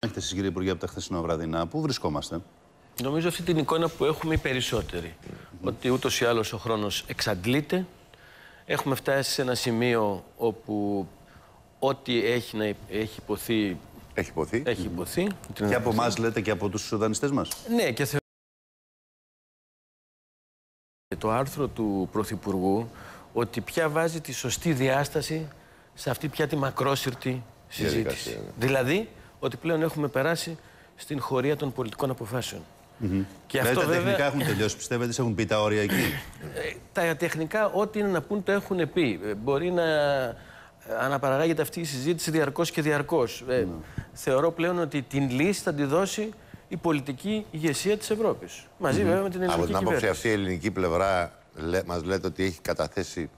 Έχετε εσείς κύριε Υπουργέ από τα χθεσινά βραδινά. Πού βρισκόμαστε; Νομίζω αυτή την εικόνα που έχουμε οι περισσότεροι. Ότι ούτως ή άλλως ο χρόνος εξαντλείται. Έχουμε φτάσει σε ένα σημείο όπου ό,τι έχει, να, έχει υποθεί... Έχει υποθεί. Έχει υποθεί. Και από εμάς λέτε και από τους δανειστές μας. Ναι, και θεωρώ το άρθρο του Πρωθυπουργού ότι πια βάζει τη σωστή διάσταση σε αυτή πια τη μακρόσυρτη συζήτηση. Διαδικασία, ναι. Δηλαδή, ότι πλέον έχουμε περάσει στην χωρία των πολιτικών αποφάσεων. Και Δηλαδή αυτό τα βέβαια, τεχνικά έχουν τελειώσει, πιστεύετε, σε έχουν πει τα όρια εκεί; ε, τα τεχνικά, ό,τι είναι να πούν, το έχουν πει. Ε, Μπορεί να ε, αναπαραγάγεται αυτή η συζήτηση διαρκώς και διαρκώς. Ε, θεωρώ πλέον ότι την λύση θα τη δώσει η πολιτική ηγεσία της Ευρώπης. Μαζί βέβαια με την Από ελληνική την άποψη κυβέρνηση. αυτή η ελληνική πλευρά λέ, μας λέτε ότι έχει καταθέσει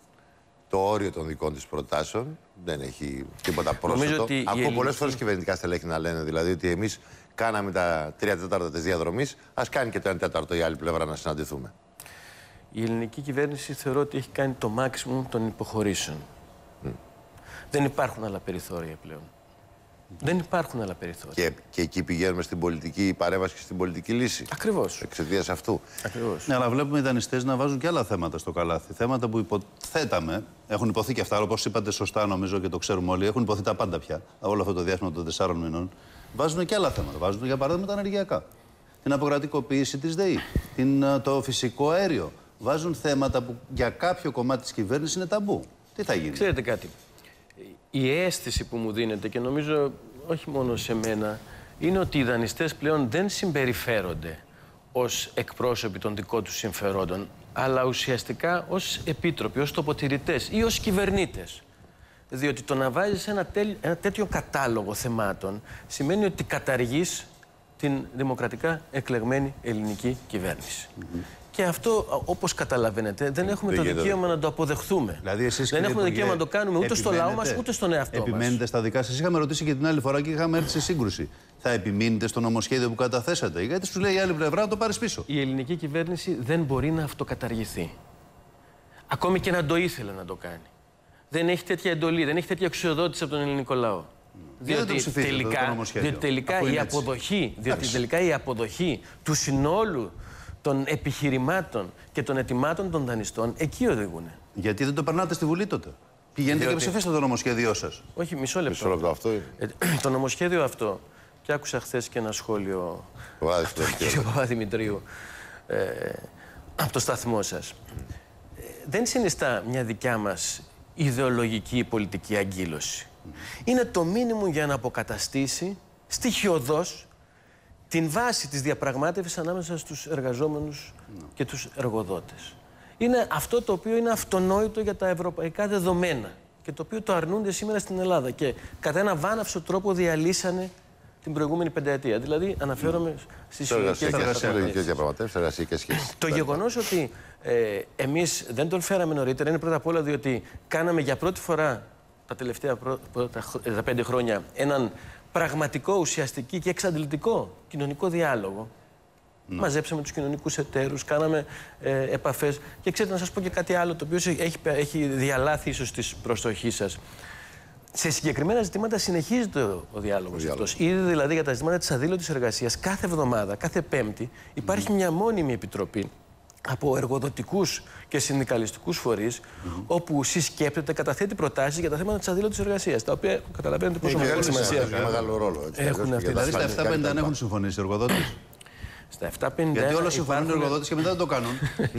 το όριο των δικών της προτάσεων. Δεν έχει τίποτα πρόσθετο. ότι η Ακούω ελληνική- πολλές φορές κυβερνητικά στελέχη να λένε δηλαδή ότι εμείς κάναμε τα τρία τέταρτα της διαδρομής, ας κάνει και το ένα τέταρτο η άλλη πλευρά να συναντηθούμε. Η ελληνική κυβέρνηση θεωρώ ότι έχει κάνει το maximum των υποχωρήσεων. Δεν υπάρχουν άλλα περιθώρια πλέον. Δεν υπάρχουν άλλα περιθώρια. Και, και εκεί πηγαίνουμε στην πολιτική παρέμβαση και στην πολιτική λύση. Ακριβώς. Εξαιτίας αυτού. Ακριβώς. Ναι, αλλά βλέπουμε οι δανειστές να βάζουν και άλλα θέματα στο καλάθι. Θέματα που υποθέταμε, έχουν υποθεί και αυτά, όπως είπατε σωστά νομίζω και το ξέρουμε όλοι, έχουν υποθεί τα πάντα πια. Όλο αυτό το διάστημα των τεσσάρων μηνών. Βάζουν και άλλα θέματα. Βάζουν για παράδειγμα τα ενεργειακά. Την αποκρατικοποίηση της ΔΕΗ. Την, ε, το φυσικό αέριο. Βάζουν θέματα που για κάποιο κομμάτι της κυβέρνησης είναι ταμπού. Τι θα γίνει; Ξέρετε κάτι. Η αίσθηση που μου δίνεται και νομίζω όχι μόνο σε μένα είναι ότι οι δανειστές πλέον δεν συμπεριφέρονται ως εκπρόσωποι των δικών τους συμφερόντων αλλά ουσιαστικά ως επίτροποι, ως τοποτηρητές ή ως κυβερνήτες. Διότι το να βάζεις ένα, τέλ- ένα τέτοιο κατάλογο θεμάτων σημαίνει ότι καταργείς την δημοκρατικά εκλεγμένη ελληνική κυβέρνηση. Και αυτό, όπως καταλαβαίνετε, δεν έχουμε το γίνεται. δικαίωμα να το αποδεχθούμε. Δηλαδή, εσείς, δεν κύριε έχουμε Υπουργέ, δικαίωμα να το κάνουμε ούτε στο λαό μας επιμένετε- ούτε στον εαυτό μας. Επιμένετε στα δικά σας. Είχαμε ρωτήσει και την άλλη φορά και είχαμε έρθει σε σύγκρουση. Θα επιμείνετε στο νομοσχέδιο που καταθέσατε. Γιατί σου λέει η άλλη πλευρά να το πάρεις πίσω. Η ελληνική κυβέρνηση δεν μπορεί να αυτοκαταργηθεί. Ακόμη και να το ήθελε να το κάνει. Δεν έχει τέτοια εντολή, δεν έχει τέτοια εξοδότηση από τον ελληνικό λαό. δεν το Διότι ψηφίζετε, αυτό το τελικά, νομοσχέδιο, διότι τελικά αφού η είναι έτσι. αποδοχή, διότι τελικά η αποδοχή του συνόλου των επιχειρημάτων και των ετοιμάτων των δανειστών εκεί οδηγούν. Γιατί δεν το περνάτε στη Βουλή τότε; Πηγαίνετε Διότι- και ψηφίστε το νομοσχέδιό σας. Όχι, μισό Μισό λεπτό. λεπτό αυτό. είναι. Ε, το νομοσχέδιο αυτό, και άκουσα χθες και ένα σχόλιο Το βράδυ στο του κ. Παπαδημητρίου ε, από το σταθμό σας. Ε, δεν συνιστά μια δικιά μας ιδεολογική πολιτική αγκύλωση. Είναι το μήνυμο για να αποκαταστήσει στοιχειοδός την βάση της διαπραγμάτευσης ανάμεσα στους εργαζόμενους και τους εργοδότες. Είναι αυτό το οποίο είναι αυτονόητο για τα ευρωπαϊκά δεδομένα και το οποίο το αρνούνται σήμερα στην Ελλάδα και κατά ένα βάναυσο τρόπο διαλύσανε την προηγούμενη πενταετία. Δηλαδή αναφέρομαι στις Σε συλλογικές εργασιακές διαπραγματεύσεις. διαπραγματεύσεις, εργασιακές σχέσεις. Το γεγονός ότι ε, εμείς δεν τον φέραμε νωρίτερα είναι πρώτα απ' όλα διότι κάναμε για πρώτη φορά τα τελευταία πρω- πρώτα χ- ε, τα πέντε χρόνια έναν πραγματικό, ουσιαστικό και εξαντλητικό κοινωνικό διάλογο. Μαζέψαμε τους κοινωνικούς εταίρους, κάναμε ε, επαφές. Και ξέρετε, να σας πω και κάτι άλλο το οποίο έχει, έχει διαλάθει ίσως της προστοχή σας. Σε συγκεκριμένα ζητήματα συνεχίζεται ο, ο διάλογος αυτό. Ήδη δηλαδή για τα ζητήματα της αδήλωτης εργασίας, κάθε εβδομάδα, κάθε Πέμπτη, υπάρχει μια μόνιμη επιτροπή από εργοδοτικούς και συνδικαλιστικούς φορείς, όπου συσκέπτεται, καταθέτει προτάσεις για τα θέματα της αδήλωτη εργασίας. Τα οποία καταλαβαίνετε πόσο Έχει μεγάλη μεγάλη σημασία σημασία, μεγάλο ρόλο. έτσι, Έχουν αλλιώς αυτή. και για τα Δηλαδή στα συνδικάτα 750 κτλ. έχουν συμφωνήσει οι εργοδότες. Στα 750. Γιατί όλα συμφωνούν οι υπάρχουν- εργοδότες και μετά δεν το κάνουν.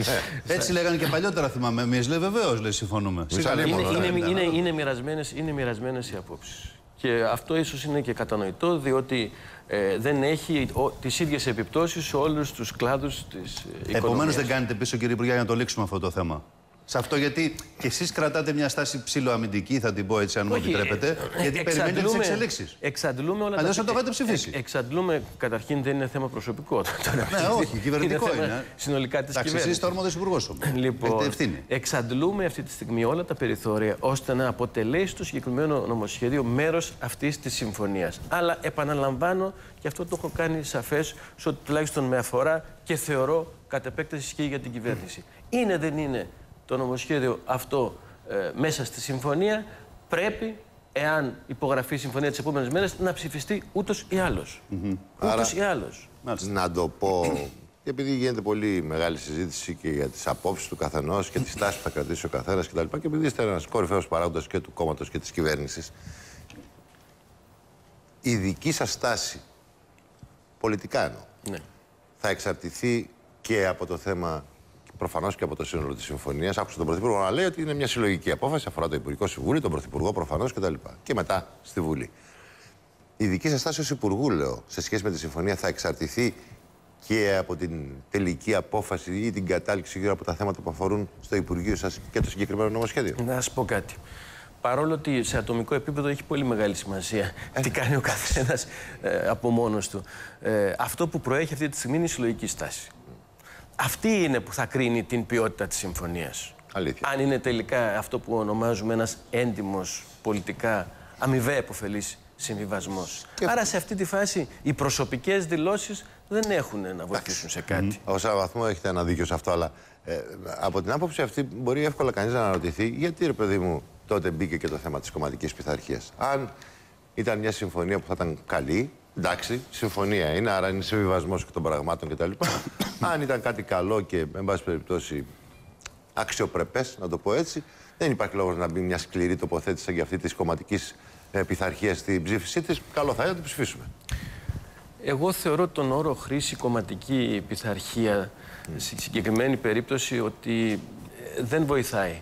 Έτσι λέγανε και παλιότερα, θυμάμαι. Εμείς λέει βεβαίως λέει συμφωνούμε. Σιγά Είναι- λέει, Είναι, μόνο, είναι, ναι, είναι, ναι. είναι, μοιρασμένες, είναι μοιρασμένες οι απόψεις. Και αυτό ίσως είναι και κατανοητό, διότι ε, δεν έχει ο, τις ίδιες επιπτώσεις σε όλους τους κλάδους της ε, οικονομίας. Επομένως δεν κάνετε πίσω, κύριε Υπουργέ, για να το λήξουμε αυτό το θέμα. Σε αυτό γιατί και εσείς κρατάτε μια στάση ψηλοαμυντική, θα την πω έτσι, αν μου Όχι, επιτρέπετε. ε, γιατί περιμένετε τις εξαντλούμε- εξελίξεις. Εξαντλούμε όλα Αλλιώς τα θα το είχατε ψηφίσει. Ε, εξαντλούμε, καταρχήν δεν είναι θέμα προσωπικό. Ναι, όχι, κυβερνητικό θέμα είναι. Συνολικά της Εντάξει, εσείς κυβέρνησης. είστε όρμοδο υπουργός όμως. Λοιπόν, Έχετε ευθύνη. εξαντλούμε αυτή τη στιγμή όλα τα περιθώρια ώστε να αποτελέσει το συγκεκριμένο νομοσχέδιο μέρος αυτής της συμφωνίας. Αλλά επαναλαμβάνω, και αυτό το έχω κάνει σαφές, ότι τουλάχιστον με αφορά και θεωρώ κατ' επέκταση ισχύει για την κυβέρνηση. Είναι δεν είναι το νομοσχέδιο αυτό ε, μέσα στη συμφωνία, πρέπει εάν υπογραφεί η συμφωνία τις επόμενες μέρες, να ψηφιστεί ούτως ή άλλως. Ούτως ή άλλως. Να το πω. Επειδή γίνεται πολύ μεγάλη συζήτηση και για τις απόψεις του καθενός και τη τάση που θα κρατήσει ο καθένας κτλ. Και, και επειδή είστε ένας κορυφαίος παράγοντας και του κόμματος και της κυβέρνησης, η δική σας στάση, πολιτικά εννοώ, Ναι. θα εξαρτηθεί και από το θέμα, προφανώς και από το σύνολο της συμφωνίας. Άκουσα τον Πρωθυπουργό να λέει ότι είναι μια συλλογική απόφαση, αφορά το Υπουργικό Συμβούλιο, τον Πρωθυπουργό προφανώς κτλ. Και μετά στη Βουλή. Η δική σας στάση ως Υπουργού, λέω, σε σχέση με τη συμφωνία, θα εξαρτηθεί και από την τελική απόφαση ή την κατάληξη γύρω από τα θέματα που αφορούν στο Υπουργείο σας και το συγκεκριμένο νομοσχέδιο. Να σας πω κάτι. Παρόλο ότι σε ατομικό επίπεδο έχει πολύ μεγάλη σημασία τι κάνει ο καθένας από μόνος του. Ε, αυτό που προέχει αυτή τη στιγμή είναι η συλλογική στάση. Αυτή είναι που θα κρίνει την ποιότητα της συμφωνίας. Αλήθεια. Αν είναι τελικά αυτό που ονομάζουμε ένας έντιμος πολιτικά αμοιβαία υποφελή συμβιβασμός. Άρα σε αυτή τη φάση οι προσωπικές δηλώσεις δεν έχουν να βοηθήσουν σε κάτι. Ω έναν βαθμό έχετε ένα δίκιο σε αυτό, αλλά ε, από την άποψη αυτή μπορεί εύκολα κανείς να αναρωτηθεί γιατί ρε παιδί μου τότε μπήκε και το θέμα της κομματικής πειθαρχίας. Αν ήταν μια συμφωνία που θα ήταν καλή, εντάξει, συμφωνία είναι, άρα είναι συμβιβασμός και των πραγμάτων κτλ. Αν ήταν κάτι καλό και, εν πάση περιπτώσει, αξιοπρεπές, να το πω έτσι, δεν υπάρχει λόγος να μπει μια σκληρή τοποθέτηση σαν για αυτή τη κομματική πειθαρχία στην ψήφισή της. Καλό θα ήταν να το ψηφίσουμε. Εγώ θεωρώ τον όρο χρήση κομματική πειθαρχία στη συγκεκριμένη περίπτωση ότι ε, δεν βοηθάει.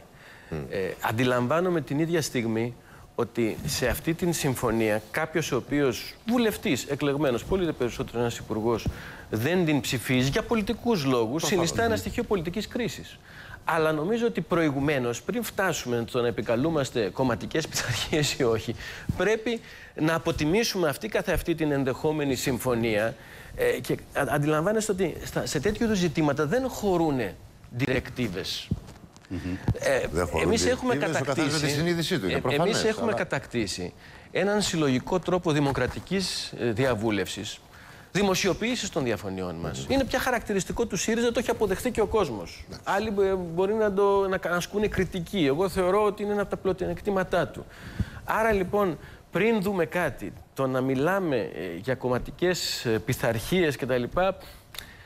Ε, αντιλαμβάνομαι την ίδια στιγμή ότι σε αυτή την συμφωνία κάποιος ο οποίος βουλευτής, εκλεγμένος, πολύ περισσότερο ένας υπουργός, δεν την ψηφίζει για πολιτικούς λόγους, συνιστά ένα στοιχείο πολιτικής κρίσης. Αλλά νομίζω ότι προηγουμένως, πριν φτάσουμε στο να επικαλούμαστε κομματικές πειθαρχίες ή όχι, πρέπει να αποτιμήσουμε αυτή καθ' αυτή την ενδεχόμενη συμφωνία. Ε, και α- αντιλαμβάνεστε ότι στα- σε τέτοιου είδους ζητήματα δεν χωρούν διρεκτίβες. Ε, Δεν χωρούν εμείς έχουμε διρεκτίβες, ο καθένας με κατακτήσει, τη συνείδησή του, είναι ε, προφανές, εμείς έχουμε αλλά- κατακτήσει έναν συλλογικό τρόπο δημοκρατικής ε, διαβούλευσης, δημοσιοποίησης των διαφωνιών μας. Είναι πια χαρακτηριστικό του ΣΥΡΙΖΑ, το έχει αποδεχθεί και ο κόσμος. Άλλοι ε, μπορεί να, το, να κα- ασκούν κριτική. Εγώ θεωρώ ότι είναι ένα από τα πλεονεκτήματά του. Άρα λοιπόν, πριν δούμε κάτι, το να μιλάμε ε, για κομματικές πειθαρχίες κτλ.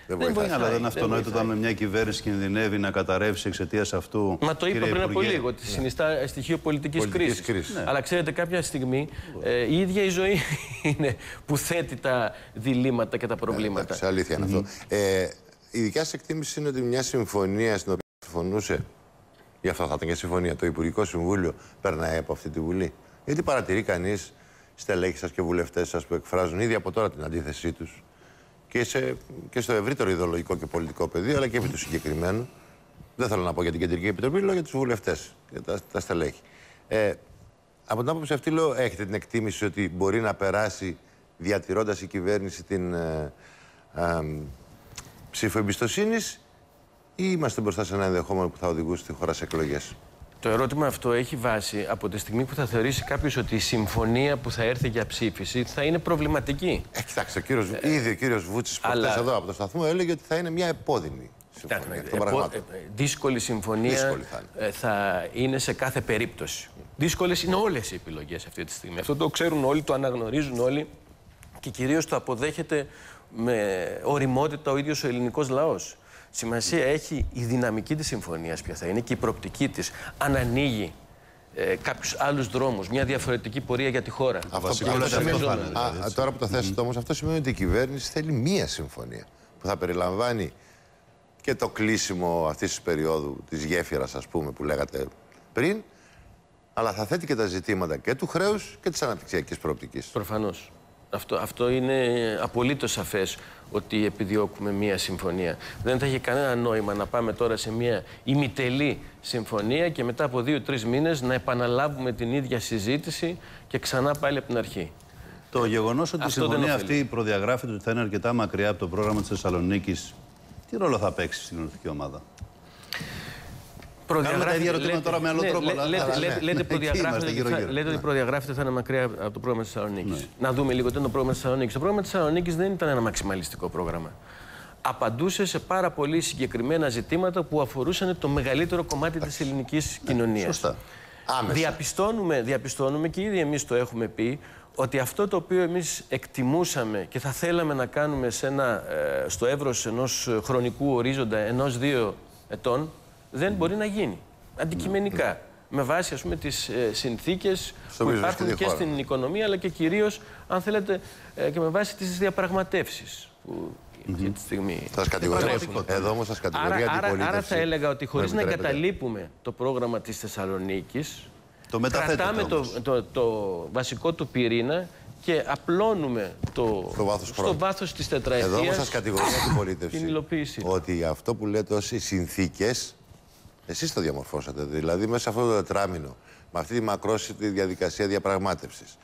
Δεν Δεν βοηθάει. Αλλά δεν είναι δεν αυτονόητο βοηθάει. όταν μια κυβέρνηση κινδυνεύει να καταρρεύσει εξαιτίας αυτού. Μα το είπα κύριε πριν από Υπουργέ. λίγο, ότι συνιστά στοιχείο πολιτικής Πολιτικής κρίσης. κρίσης. Ναι. Αλλά ξέρετε, κάποια στιγμή ε, η ίδια η ζωή είναι που θέτει τα διλήμματα και τα προβλήματα. Εντάξει, αλήθεια είναι αυτό. Ε, η δικιά σας εκτίμηση είναι ότι μια συμφωνία στην οποία συμφωνούσε, γι' αυτό θα ήταν και συμφωνία, το Υπουργικό Συμβούλιο περνάει από αυτή τη Βουλή. Γιατί παρατηρεί κανείς στελέχη σας και βουλευτές σας που εκφράζουν ήδη από τώρα την αντίθεσή τους και, σε, και στο ευρύτερο ιδεολογικό και πολιτικό πεδίο, αλλά και επί του συγκεκριμένου. Δεν θέλω να πω για την Κεντρική Επιτροπή, λέω για τους βουλευτές, για τα, τα στελέχη. Ε, από την άποψη αυτή, λέω, έχετε την εκτίμηση ότι μπορεί να περάσει διατηρώντας η κυβέρνηση την ε, ε, ψήφο εμπιστοσύνης ή είμαστε μπροστά σε ένα ενδεχόμενο που θα οδηγούσε τη χώρα σε εκλογές; Το ερώτημα αυτό έχει βάση από τη στιγμή που θα θεωρήσει κάποιος ότι η συμφωνία που θα έρθει για ψήφιση θα είναι προβληματική. Ε, κοιτάξτε, ο κύριος, ήδη ο κύριος Βούτσης αλλά- προχθέ εδώ από το σταθμό έλεγε ότι θα είναι μια επώδυνη συμφωνία. Κοιτάξτε, εκ των ε, πραγμάτων. πο- ε, ε, δύσκολη συμφωνία Δύσκολη θα είναι. ε, θα είναι σε κάθε περίπτωση. Δύσκολες είναι όλες οι επιλογές αυτή τη στιγμή. Αυτό το ξέρουν όλοι, το αναγνωρίζουν όλοι και κυρίως το αποδέχεται με οριμότητα ο ίδιος ο ελληνικός λαός. Σημασία έχει η δυναμική της συμφωνίας ποια θα είναι και η προοπτική της. Αν ανοίγει ε, κάποιους άλλους δρόμους, μια διαφορετική πορεία για τη χώρα. Αυτό, βασικό αυτό είναι σημαίνει- αυτό θα είναι, Α, δηλαδή, έτσι. τώρα που το θέσετε όμως, αυτό σημαίνει ότι η κυβέρνηση θέλει μία συμφωνία που θα περιλαμβάνει και το κλείσιμο αυτής της περίοδου της γέφυρας, ας πούμε, που λέγατε πριν, αλλά θα θέτει και τα ζητήματα και του χρέους και της αναπτυξιακής προοπτικής. Προφανώς. Αυτό, αυτό είναι απολύτως σαφές ότι επιδιώκουμε μία συμφωνία. Δεν θα έχει κανένα νόημα να πάμε τώρα σε μία ημιτελή συμφωνία και μετά από δύο-τρει μήνες να επαναλάβουμε την ίδια συζήτηση και ξανά πάλι από την αρχή. Το γεγονός ότι η Αυτό δεν συμφωνία ωφελεί. αυτή προδιαγράφεται ότι θα είναι αρκετά μακριά από το πρόγραμμα της Θεσσαλονίκης, τι ρόλο θα παίξει στην ορθική ομάδα; Κάνουμε τα ίδια ερωτήματα τώρα με άλλο ναι, τρόπο, λέ- αλλά- λέτε- αλλά λέτε- ναι. λέτε Εκεί προδιαγράφεται είμαστε ότι θα- γύρω-γύρω. λέτε ότι Ναι. προδιαγράφεται θα είναι μακριά από το πρόγραμμα της Θεσσαλονίκης. Να δούμε λίγο τι είναι το πρόγραμμα της Θεσσαλονίκης. Το πρόγραμμα της Θεσσαλονίκης δεν ήταν ένα μαξιμαλιστικό πρόγραμμα. Απαντούσε σε πάρα πολύ συγκεκριμένα ζητήματα που αφορούσαν το μεγαλύτερο κομμάτι της ελληνικής κοινωνίας. Σωστά. Άμεσα. Διαπιστώνουμε, διαπιστώνουμε και ήδη εμείς το έχουμε πει ότι αυτό το οποίο εμείς εκτιμούσαμε και θα θέλαμε να κάνουμε σε ένα, ε, στο εύρος ενός χρονικού ορίζοντα ενός-δύο ετών δεν μπορεί να γίνει. Αντικειμενικά. Με βάση ας πούμε, τις ε, συνθήκες Στο που οποίο υπάρχουν βρίσκεται και η χώρα. στην οικονομία αλλά και κυρίως, αν θέλετε, ε, και με βάση τις διαπραγματεύσεις που αυτή τη στιγμή Θα σας κατηγορήσω. πραγματικότητα. Εδώ όμως θα σας Άρα, κατηγορεί η άρα, αντιπολίτευση. άρα θα έλεγα ότι χωρίς Με να επιτρέπετε. εγκαταλείπουμε το πρόγραμμα της Θεσσαλονίκης, Το μεταθέτετε κρατάμε το, όμως. το, το βασικό του πυρήνα και απλώνουμε το, Στο βάθος χρόνου. βάθος της Εδώ όμως τετραετίας σας κατηγορεί η αντιπολίτευση. την υλοποίηση. Ότι αυτό που λέτε ως οι συνθήκες, εσείς το διαμορφώσατε. Δηλαδή μέσα σε αυτό το τετράμινο, με αυτή τη μακρόσυρτη διαδικασία διαπραγμάτευσης,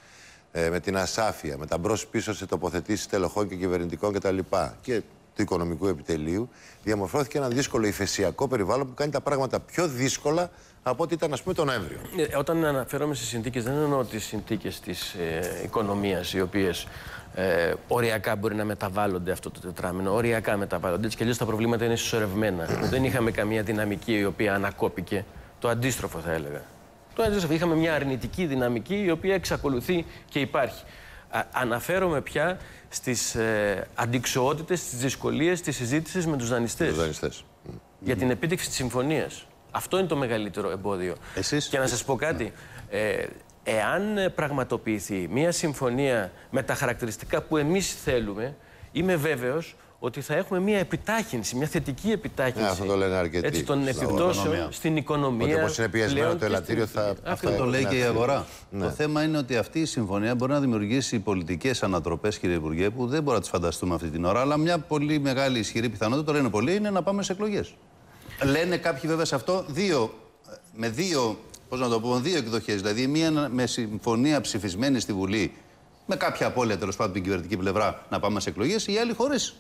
ε, με την ασάφεια, με τα μπρος πίσω σε τοποθετήσεις τελεχών και κυβερνητικών κτλ. Και του οικονομικού επιτελείου, διαμορφώθηκε ένα δύσκολο ηφαισιακό περιβάλλον που κάνει τα πράγματα πιο δύσκολα από ό,τι ήταν, ας πούμε, τον Νοέμβριο. Ε, Όταν αναφέρομαι σε συνθήκες, δεν εννοώ τις συνθήκες της ε, οικονομίας, οι οποίες ε, οριακά μπορεί να μεταβάλλονται αυτό το τετράμινο. Οριακά μεταβάλλονται. Έτσι κι αλλιώς τα προβλήματα είναι συσσωρευμένα. δεν είχαμε καμία δυναμική η οποία ανακόπηκε. Το αντίστροφο θα έλεγα. Το αντίστροφο. Είχαμε μια αρνητική δυναμική η οποία εξακολουθεί και υπάρχει. Α, αναφέρομαι πια στις ε, αντικσοότητες, στις δυσκολίες της συζήτησης με τους δανειστές Τους δανειστές. για την επίτευξη της συμφωνίας. Αυτό είναι το μεγαλύτερο εμπόδιο. Εσείς- Και να σας πω κάτι. Ε, εάν ε, πραγματοποιηθεί μια συμφωνία με τα χαρακτηριστικά που εμείς θέλουμε, είμαι βέβαιος ότι θα έχουμε μια επιτάχυνση, μια θετική επιτάχυνση Ναι, αυτό το λένε αρκετοί. έτσι, των Στην επιπτώσεων οικονομία. στην οικονομία. Ότι όπως είναι πιεσμένο πλέον το και ελαττήριο στην- θα- Ακριβώς. αυτά Το λέει και η Ναι. αγορά. Το θέμα είναι ότι αυτή η συμφωνία μπορεί να δημιουργήσει πολιτικές ανατροπές, κύριε Υπουργέ, που δεν μπορούμε να τις φανταστούμε αυτή την ώρα. Αλλά μια πολύ μεγάλη ισχυρή πιθανότητα, το λένε πολλοί, είναι να πάμε σε εκλογές. Λένε κάποιοι βέβαια σε αυτό δύο, με δύο, πώς να το πω, δύο εκδοχές. Δηλαδή, μία με συμφωνία ψηφισμένη στη Βουλή, με κάποια απώλεια τέλος πάντων από την κυβερνητική πλευρά, να πάμε σε εκλογές, η άλλη χωρίς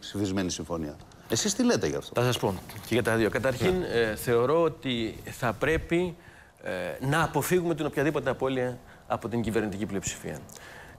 ψηφισμένη συμφωνία. Εσείς τι λέτε γι' αυτό; Θα σας πω και για τα δύο. Καταρχήν, ε, θεωρώ ότι θα πρέπει ε, να αποφύγουμε την οποιαδήποτε απώλεια από την κυβερνητική πλειοψηφία.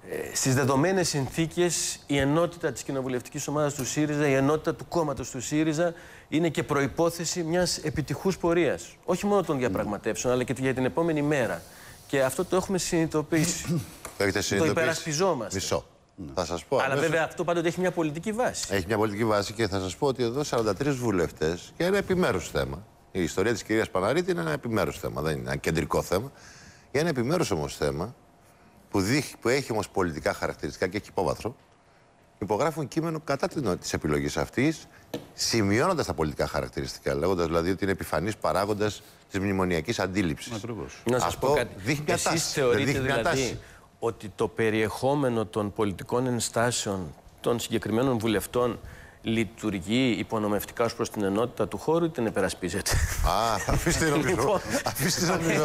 Ε, στις δεδομένες συνθήκες, η ενότητα της κοινοβουλευτικής ομάδας του ΣΥΡΙΖΑ, η ενότητα του κόμματος του ΣΥΡΙΖΑ είναι και προϋπόθεση μιας επιτυχούς πορείας. Όχι μόνο των διαπραγματεύσεων, αλλά και για την επόμενη μέρα. Και αυτό το έχουμε συνειδητοποιήσει. Το έχετε συνειδητοποιήσει. υπερασπιζόμαστε. Μισό. Θα σας πω. αλλά αμέσως. βέβαια αυτό πάντοτε έχει μια πολιτική βάση. Έχει μια πολιτική βάση και θα σας πω ότι εδώ 43 βουλευτές για ένα επιμέρους θέμα. Η ιστορία της κυρίας Παναρίτη είναι ένα επιμέρους θέμα, δεν είναι ένα κεντρικό θέμα. Για ένα επιμέρους όμως θέμα που, δείχ- που έχει όμως πολιτικά χαρακτηριστικά και έχει υπόβαθρο, υπογράφουν κείμενο κατά της επιλογής αυτής, σημειώνοντας τα πολιτικά χαρακτηριστικά, λέγοντας δηλαδή ότι είναι επιφανής παράγοντας της μνημονιακής αντίληψης. Ακριβώς. Να σας Αυτό πω κάτι. δείχνει μια Εσείς τάση. θεωρείτε Δεν δείχνει μια δηλαδή τάση. Ότι το περιεχόμενο των πολιτικών ενστάσεων των συγκεκριμένων βουλευτών λειτουργεί υπονομευτικά ως προς την ενότητα του χώρου ή την υπερασπίζεται. Α, αφήστε νομίζω. Λοιπόν. αφήστε νομίζω.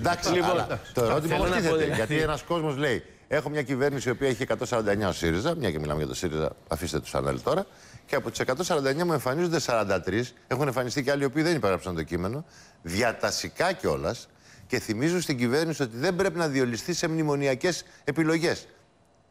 Εντάξει, Λοιπόν, αλλά το ερώτημα θέλω όμως να πω, τίθεται. δηλαδή- Γιατί ένας κόσμος λέει: Έχω μια κυβέρνηση η οποία έχει 149 ο ΣΥΡΙΖΑ, μια και μιλάμε για το ΣΥΡΙΖΑ, αφήστε τους ανέλ τώρα. Και από τι 149 μου εμφανίζονται 43. Έχουν εμφανιστεί και άλλοι οι οποίοι δεν υπέγραψαν το κείμενο, διατασικά κιόλας, και θυμίζουν στην κυβέρνηση ότι δεν πρέπει να διολυστεί σε μνημονιακές επιλογές.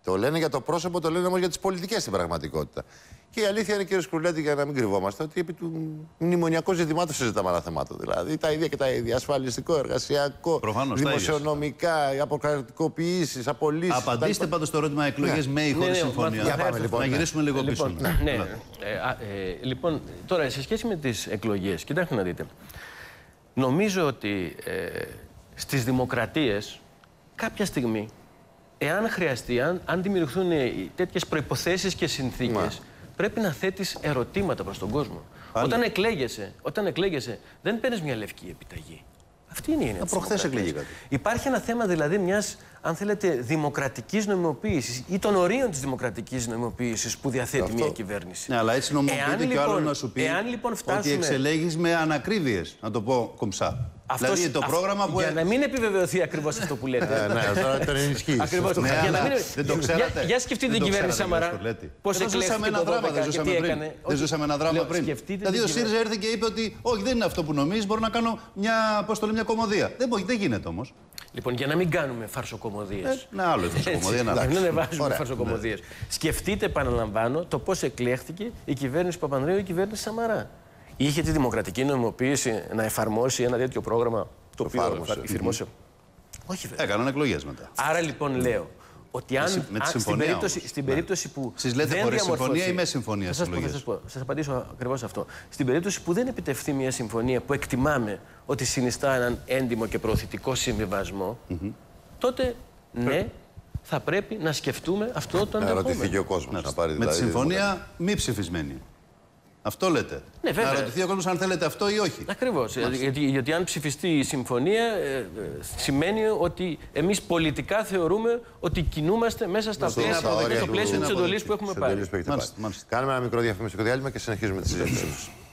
Το λένε για το πρόσωπο, το λένε όμως για τις πολιτικές στην πραγματικότητα. Και η αλήθεια είναι, κύριε Σκουρλέτη, για να μην κρυβόμαστε, ότι επί του μνημονιακού ζητημάτων συζητάμε άλλα θέματα. Δηλαδή τα ίδια και τα ίδια. Ασφαλιστικό, εργασιακό, Προφανώς, τα ίδια. δημοσιονομικά, αποκρατικοποιήσεις, απολύσεις. Απαντήστε πάντως στο ερώτημα εκλογές με ή χωρίς Ναι, ναι, συμφωνία. μα- για πάμε, λοιπόν, να ναι. γυρίσουμε λίγο πίσω. Λοιπόν, ναι, ε, α, ε, λοιπόν, τώρα σε σχέση με τις εκλογές, κοιτάξτε να δείτε. Νομίζω ότι ε, στις δημοκρατίες κάποια στιγμή, εάν χρειαστεί, αν, αν δημιουργηθούν ε, τέτοιες προϋποθέσεις και συνθήκες, πρέπει να θέτεις ερωτήματα προς τον κόσμο. Όταν εκλέγεσαι, όταν εκλέγεσαι, δεν παίρνεις μια λευκή επιταγή. Αυτή είναι η έννοια. της προχθές δημοκρατίας. εκλεγήκατε. Υπάρχει ένα θέμα δηλαδή μιας, αν θέλετε, δημοκρατικής νομιμοποίησης ή των ορίων της δημοκρατικής νομιμοποίησης που διαθέτει μια κυβέρνηση. Ναι, αλλά έτσι νομιμοποιείται Εάν, και ο λοιπόν- άλλος να σου πει εάν, λοιπόν, ότι φτάσουμε- εξελέγεις με ανακρίβειες. Να το πω κομψά. Αυτός- δηλαδή το αυ- πρόγραμμα που. Για να μην επιβεβαιωθεί ακριβώς αυτό που λέτε. Ε, ναι, τώρα τον ενισχύεις. Ακριβώς. Ναι, για να αλλά μην... δεν το για- ξέρατε. Για, σκεφτείτε Δεν την το κυβέρνηση ξέρατε, Σαμαρά. κύριε Σκουρλέτη. Πώς Εδώ ζούσαμε εκλέχθηκε ένα το δράμα, 12 δεν και ζούσαμε τι πριν. έκανε. Δεν Όχι, ζούσαμε ένα δράμα λέω, πριν. σκεφτείτε Δηλαδή την ο ΣΥΡΙΖΑ κυβέρνηση. ήρθε και είπε ότι όχι, δεν είναι αυτό που νομίζεις, μπορώ να κάνω μια, πώς το λέω, μια κομμωδία. Δεν, μπορεί, δεν γίνεται όμως. Λοιπόν, για να μην κάνουμε φαρσοκομωδίες. Ναι, άλλο είναι φαρσοκομωδία, να Να μην εντάξει. ανεβάζουμε Ωραία. φαρσοκομωδίες. Σκεφτείτε, επαναλαμβάνω, το πώς εκλέχθηκε η κυβέρνηση Παπανδρέου ή η κυβέρνηση Σαμαρά. Είχε τη δημοκρατική νομιμοποίηση να εφαρμόσει ένα τέτοιο πρόγραμμα το οποίο εφάρμοσε. θα εφηρμόσε. Όχι βέβαια. Έκαναν εκλογές μετά. Άρα λοιπόν λέω ότι αν, συμ- με τη αν στην, συμφωνία περίπτωση, όμως. στην Ναι. περίπτωση που. Εσείς λέτε δεν χωρίς διαμορφωθεί- συμφωνία ή με συμφωνία Θα σας πω, στις θα σας πω. Θα σας απαντήσω ακριβώς αυτό. Στην περίπτωση που δεν επιτευχθεί μια συμφωνία που εκτιμάμε ότι συνιστά έναν έντιμο και προωθητικό συμβιβασμό, τότε ναι, θα πρέπει να σκεφτούμε αυτό το Να ρωτηθεί και ενδεχόμενο. ο κόσμος. Να πάρει Με τη δηλαδή συμφωνία μη ψηφισμένη. Αυτό λέτε. Ναι, βέβαια. Να ρωτηθεί ο κόσμος αν θέλετε αυτό ή όχι. Ακριβώς. Γιατί, γιατί αν ψηφιστεί η συμφωνία, ε, ε, σημαίνει ότι εμείς πολιτικά θεωρούμε ότι κινούμαστε μέσα στα στο- πλαίσια, στα όρια στο του- πλαίσιο της είναι εντολής αποδεκτή. που έχουμε στις πάρει. εντολές που έχετε Μάλιστα, πάρει. μάλιστα. Κάνουμε ένα μικρό διαφημιστικό διάλειμμα και συνεχίζουμε τη συζήτηση.